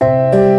you